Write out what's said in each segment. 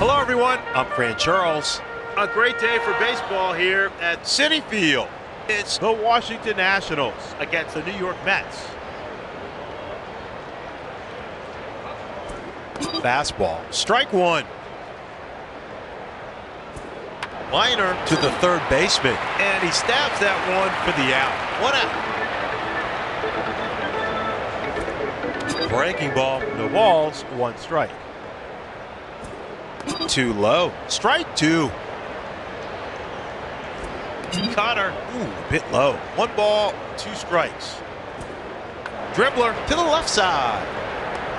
Hello, everyone. I'm Fran Charles. A great day for baseball here at Citi Field. It's the Washington Nationals against the New York Mets. Fastball, strike one. Liner to the third baseman, and he stabs that one for the out. One out. Breaking ball, no balls, one strike. Too low. Strike two. Connor, ooh, a bit low. One ball, two strikes. Dribbler to the left side.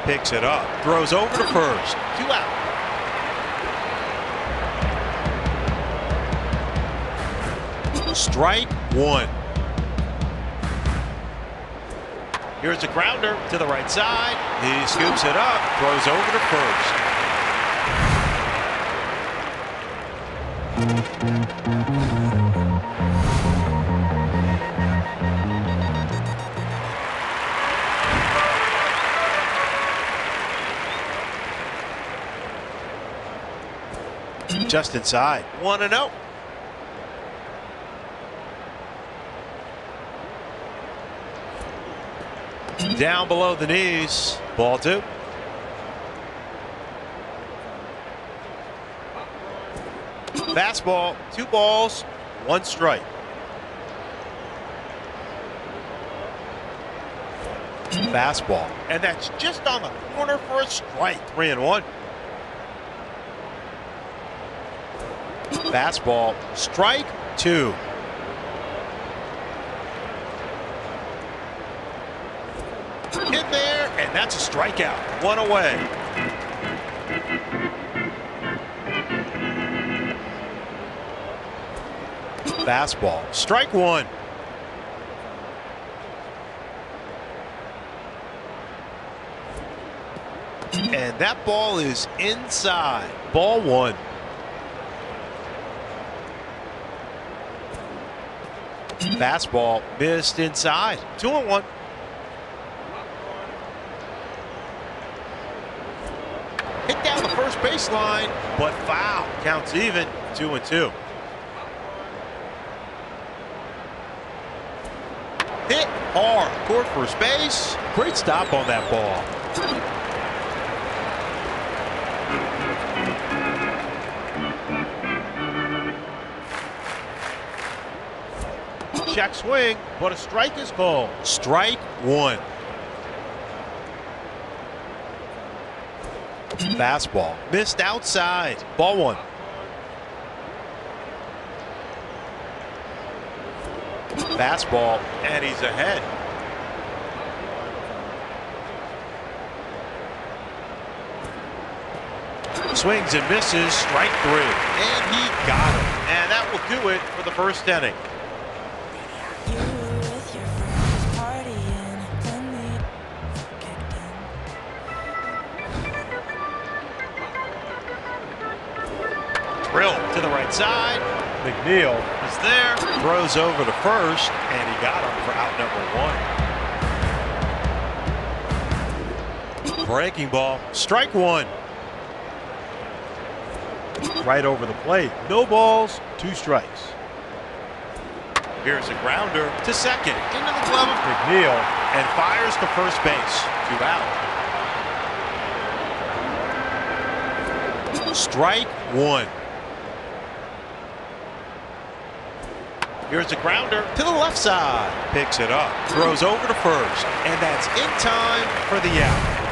Picks it up. Throws over to first. Two out. Strike one. Here's a grounder to the right side. He scoops it up, throws over to first. Just inside. 1 and oh. 0. Down below the knees. Ball two. Fastball, two balls, one strike. Fastball, and that's just on the corner for a strike. Three and one. Fastball, strike two. In there, and that's a strikeout. One away. Fastball, strike one. And that ball is inside. Ball one. Fastball missed inside. Two and one. Hit down the first baseline, but foul. Counts even. Two and two. Hit hard toward first base. Great stop on that ball. Check swing, but a strike is called. Strike one. Fastball missed outside. Ball one. Fastball, and he's ahead. Swings and misses, strike three. And he got him. And that will do it for the first inning. Drill to the right side. McNeil is there. Throws over to first, and he got him for out number one. Breaking ball. Strike one. Right over the plate. No balls, two strikes. Here's a grounder to second. Into the glove of McNeil and fires to first base. Two out. Strike one. Here's a grounder to the left side. Picks it up. Throws over to first. And that's in time for the out.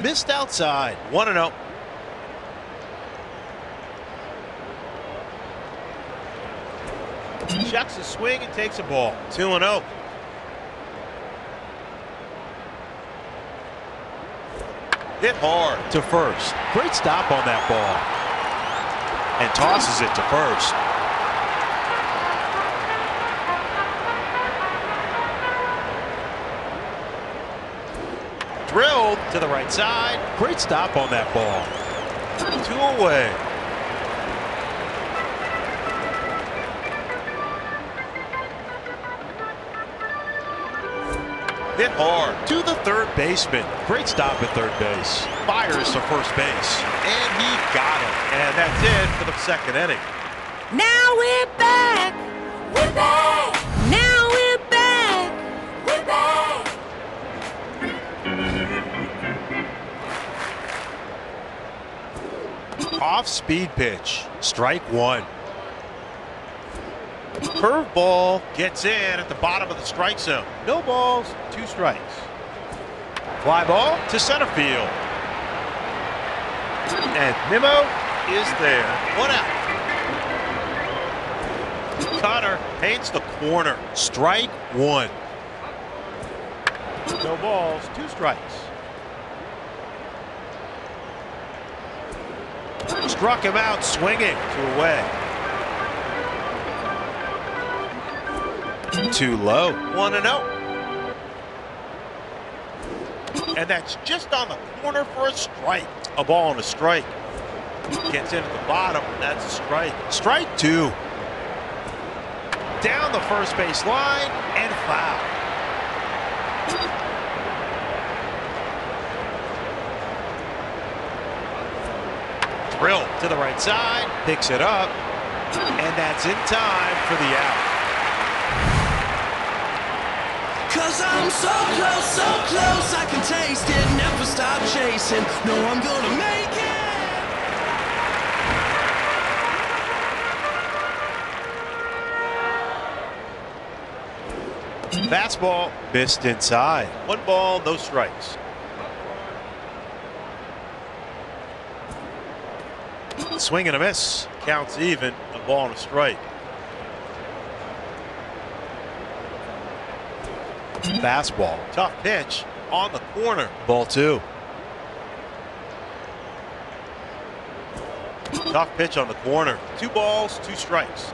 Missed outside. 1 0. Checks a swing and takes a ball. 2 0. Hit hard to first. Great stop on that ball. And tosses it to first. Drilled to the right side. Great stop on that ball. Two away. Hit hard to the third baseman. Great stop at third base. Fires to first base. And he got it. And that's it for the second inning. Now we're back. We're back. Now we're back. We're back. Off speed pitch. Strike one. Curveball gets in at the bottom of the strike zone. No balls, two strikes. Fly ball to center field. And Nimmo is there. One out. Connor paints the corner. Strike one. No balls, two strikes. Struck him out swinging to away. Too low. 1 and 0. And that's just on the corner for a strike. A ball and a strike. Gets in at the bottom. That's a strike. Strike two. Down the first base line and foul. Drill to the right side. Picks it up. And that's in time for the out. Cause I'm so close, so close, I can taste it, never stop chasing. No, I'm gonna make it. Fastball missed inside. One ball, no strikes. Swing and a miss. Counts even. A ball and a strike. Fastball. Tough pitch on the corner. Ball two. Tough pitch on the corner. Two balls, two strikes.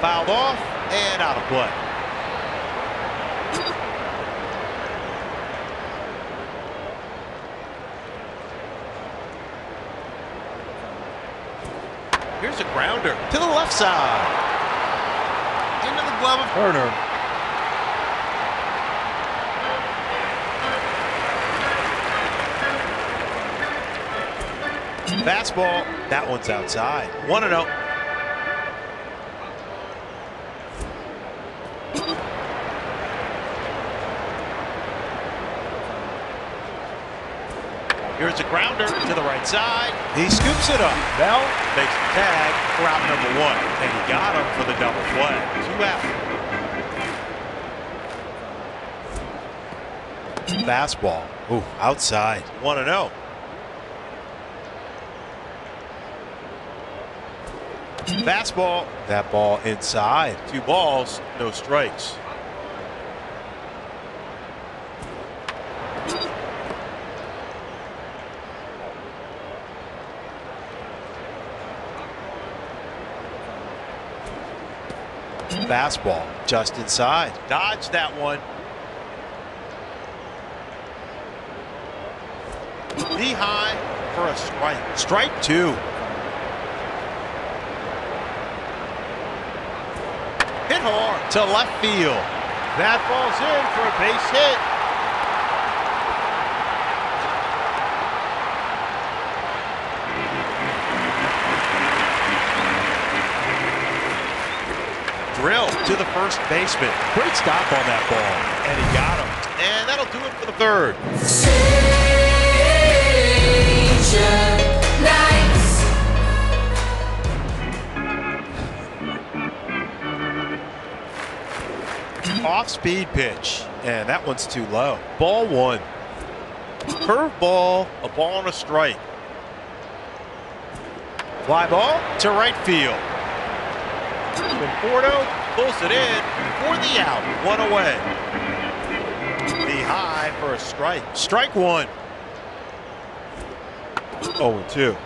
Fouled off and out of play. Grounder to the left side. Into the glove of Turner. Fastball. That one's outside. 1 0. A grounder to the right side. He scoops it up. Bell makes the tag for out number one. And he got him for the double play. Two out. Fastball. Ooh, outside. 1 0. Fastball. That ball inside. Two balls, no strikes. Fastball just inside. Dodge that one. Knee high for a strike. Strike two. Hit hard to left field. That falls in for a base hit. to the first baseman. Great stop on that ball, and he got him. And that'll do it for the third. Off-speed pitch, and that one's too low. Ball one. Curveball, a ball and a strike. Fly ball to right field. Conforto pulls it in for the out. One away. The high for a strike. Strike one. 0 2.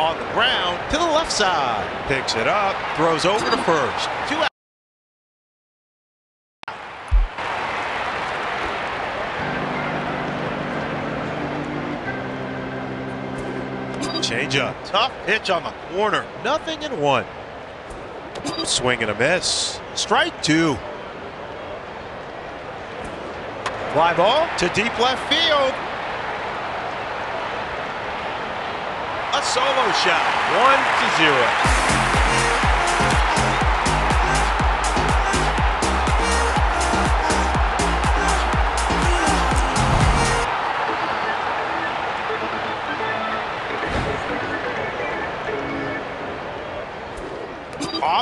On the ground to the left side. Picks it up, throws over to first. Two out. Change up. Tough pitch on the corner. Nothing in one. Swing and a miss. Strike two. Fly ball to deep left field. A solo shot. One to zero.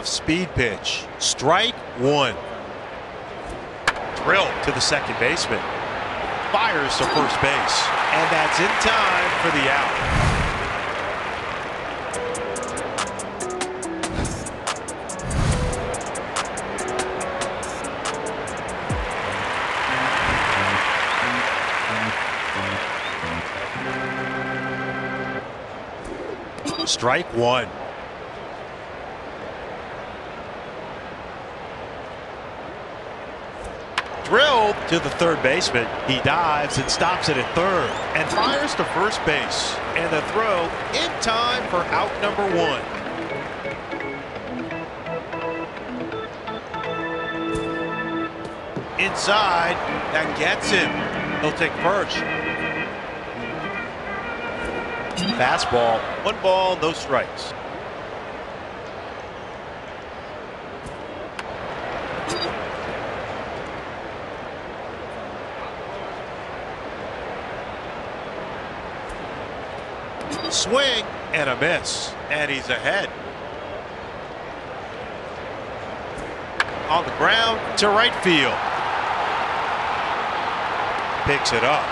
Speed pitch. Strike one. Drill to the second baseman. Fires to first base. And that's in time for the out. Strike one. Drilled to the third baseman. He dives and stops it at third and fires to first base. And the throw in time for out number one. Inside, that gets him. He'll take first. Fastball, one ball, no strikes. Swing and a miss, and he's ahead. On the ground to right field. Picks it up.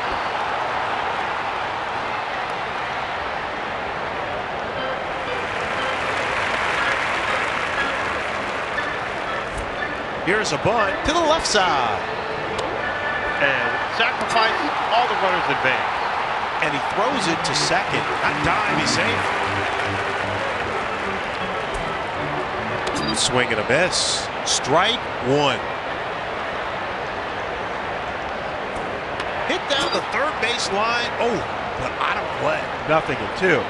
Here's a bunt to the left side. And sacrifice all the runners advance. And he throws it to second. Not time, he's safe. Swing and a miss. Strike one. Hit down the third base line. Oh, but out of play. Nothing in two.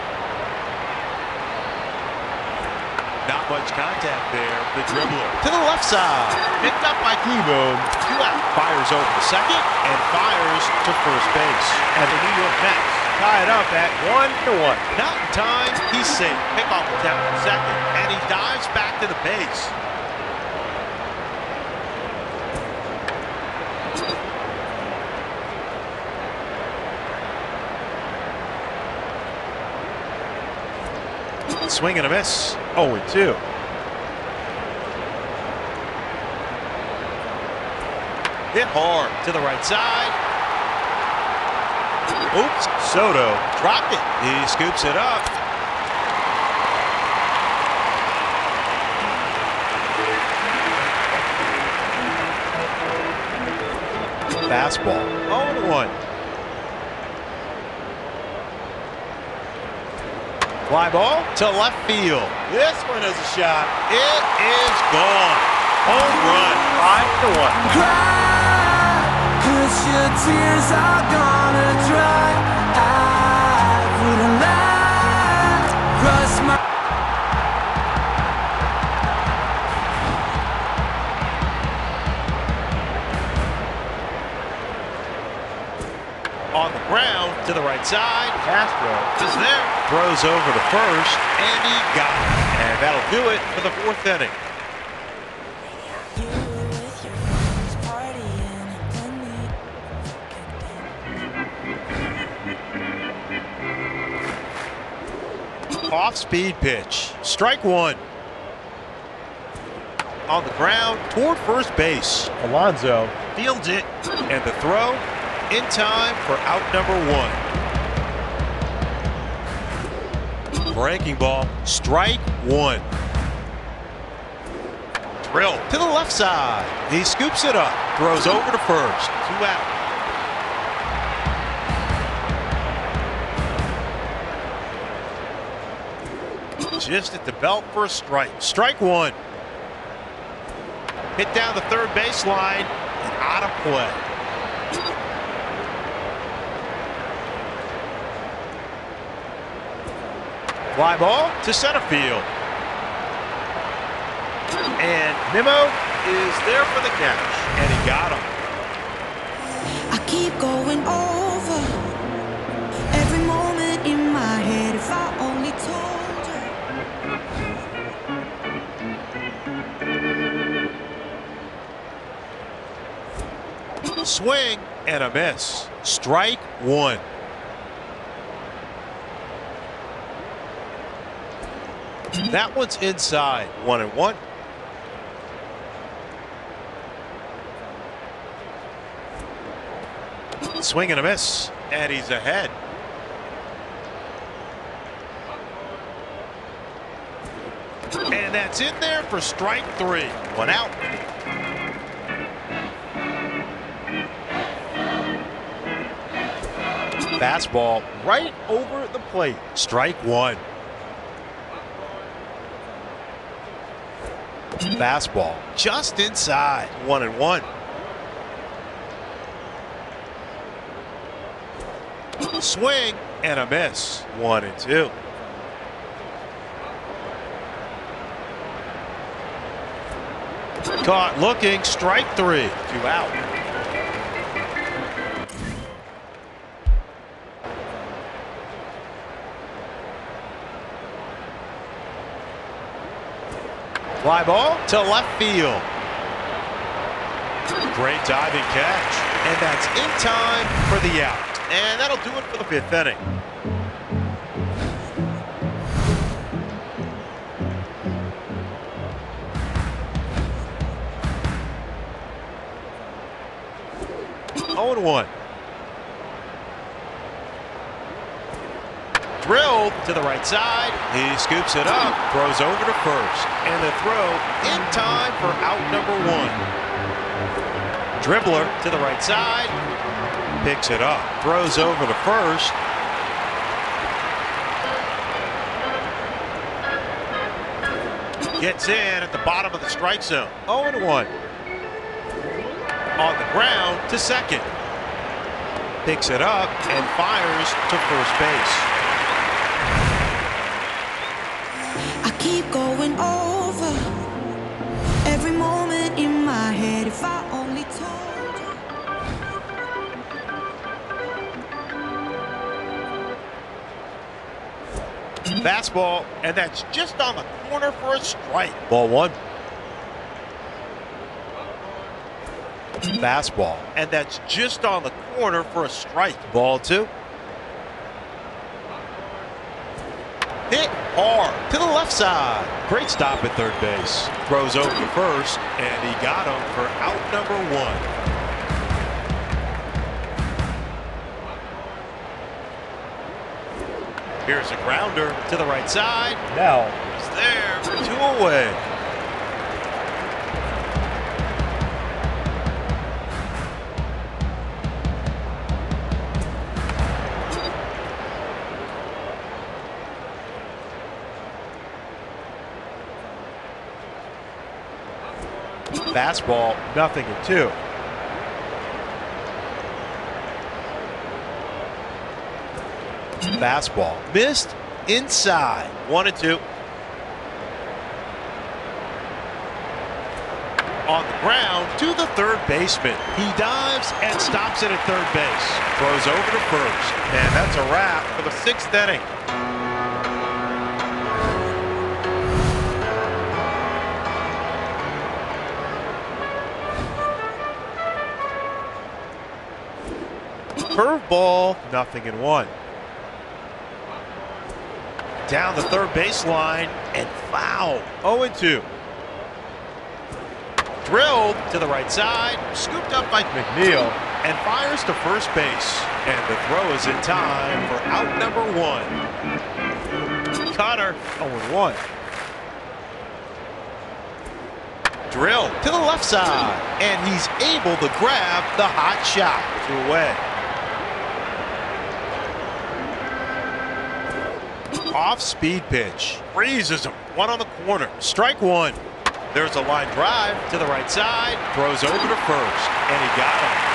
Not much contact there. The dribbler to the left side. Picked up by Kieboom. Two out. Fires over to second and fires to first base. And the New York Mets tie it up at one to one. Not in time. He's safe. Pickoff attempt at second. And he dives back to the base. Swing and a miss. 0 2. Hit hard to the right side. Oops. Soto dropped it. He scoops it up. Fastball. 0 1. Fly ball to left field. This one is a shot. It is gone. Home run. Five to one. cry Cause your tears are gonna dry to the right side. Castro is there. Throws over the first, and he got it. And that'll do it for the fourth inning. You were with your friends partying, then we kicked in. Off speed pitch. Strike one. on the ground toward first base. Alonso fields it, and the throw in time for out number one. Breaking ball, strike one. Drill to the left side. He scoops it up, throws over to first. Two out. Just at the belt for a strike. Strike one. Hit down the third baseline and out of play. Fly ball to center field. And Nimmo is there for the catch. And he got him. I keep going over every moment in my head. If I only told her. Swing and a miss. Strike one. That one's inside. One and one. Swing and a miss. And he's ahead. And that's in there for strike three. One out. Fastball right over the plate. Strike one. Fastball just inside. One and one. Swing and a miss. One and two. Caught looking. Strike three. Two out. Fly ball to left field. Great diving catch. And that's in time for the out. And that'll do it for the fifth inning. Oh one. Drilled to the right side. He scoops it up, throws over to first. And the throw in time for out number one. Dribbler to the right side. Picks it up, throws over to first. Gets in at the bottom of the strike zone. 0 and 1. On the ground to second. Picks it up and fires to first base. Keep going over every moment in my head. If I only told her. Fastball, and that's just on the corner for a strike. Ball one. Fastball, and that's just on the corner for a strike. Ball two. Hit hard to the left side. Great stop at third base. Throws over to first, and he got him for out number one. Here's a grounder to the right side. Now he's there for two away. Fastball, nothing in two. Fastball missed inside. One and two. On the ground to the third baseman. He dives and stops it at third base. Throws over to first. And that's a wrap for the sixth inning. Curveball, nothing in one. Down the third baseline and foul. 0 2. Drilled to the right side, scooped up by McNeil, and fires to first base. And the throw is in time for out number one. Cutter 0-1. Drill to the left side, and he's able to grab the hot shot. Two away. Off speed pitch. Freezes him. One on the corner. Strike one. There's a line drive to the right side. Throws over to first. And he got him.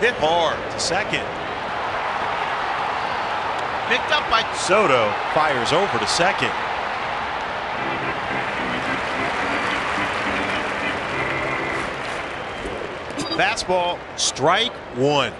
Hit hard to second. Picked up by Soto. Fires over to second. Fastball, strike one.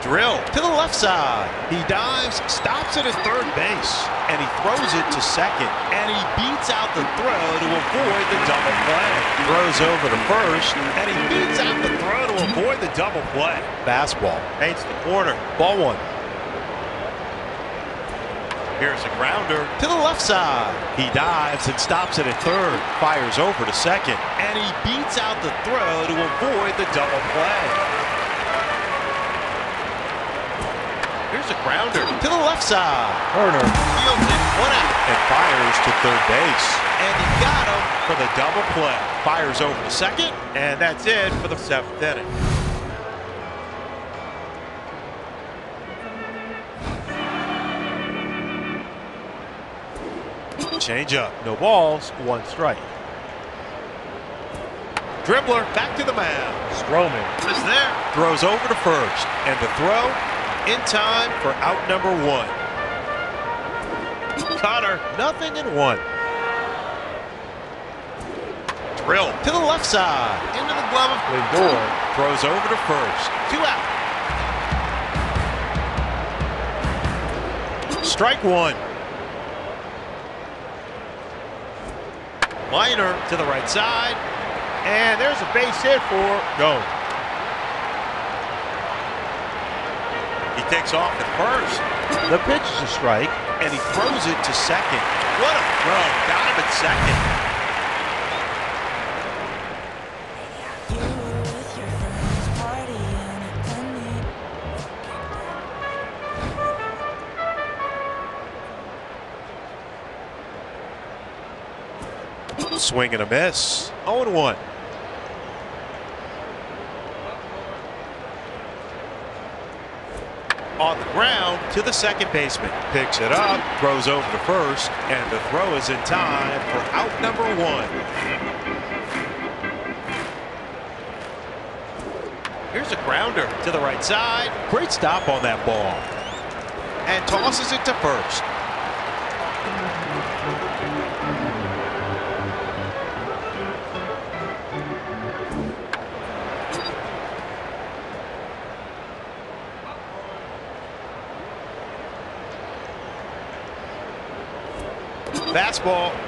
Drill to the left side. He dives, stops at his third base, and he throws it to second. And he beats out the throw to avoid the double play. Throws over to first, and he beats out the throw avoid the double play. Fastball paints the corner. Ball one. Here's a grounder to the left side. He dives and stops it at third. Fires over to second. And he beats out the throw to avoid the double play. Here's a grounder to the left side. Turner fields it one out and fires to third base. And he got him for the double play. Fires over the second. And that's it for the seventh inning. Change up, no balls, one strike. Dribbler back to the mound. Stroman is there, throws over to first, and the throw in time for out number one. Connor, nothing in one. Drill to the left side, into the glove of Lindor, throws over to first, two out. Strike one. Minor to the right side. And there's a base hit for Go. He takes off at first. The pitch is a strike, and he throws it to second. What a throw. Got him at second. Swing and a miss. 0 1. On the ground to the second baseman. Picks it up, throws over to first, and the throw is in time for out number one. Here's a grounder to the right side. Great stop on that ball. And tosses it to first.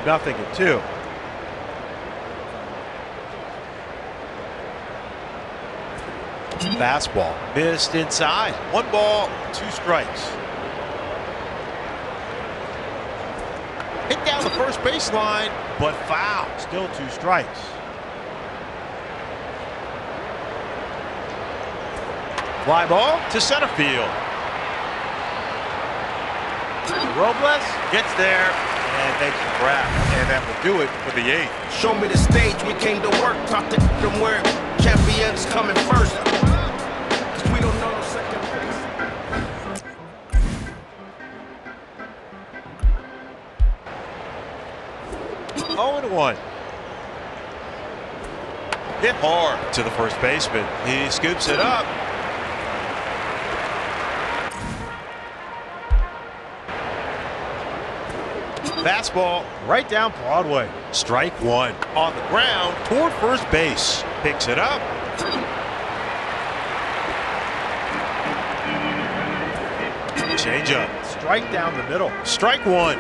Nothing at two. Fastball missed inside. One ball, two strikes. Hit down the first baseline, but foul. Still two strikes. Fly ball to center field. Robles gets there and makes the grab, and that will do it for the eighth. Show me the stage, we came to work. Talk to them where champions coming first. Cause we don't know no second place. Oh and 1. Hit hard to the first baseman. He scoops it up. Fastball right down Broadway. Strike one. On the ground toward first base. Picks it up. Change up. Strike down the middle. Strike one.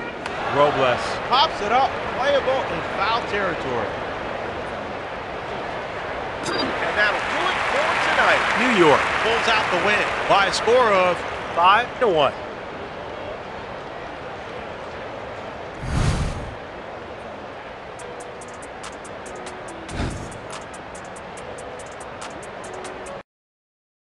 Robles pops it up, playable in foul territory. And that'll do it for tonight. New York pulls out the win by a score of 5 to 1.